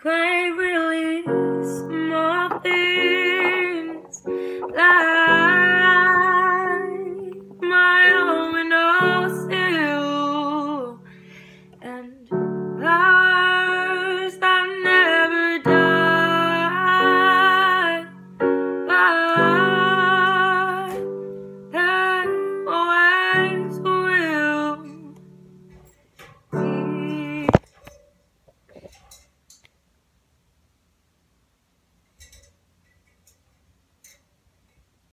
cry release more things. like.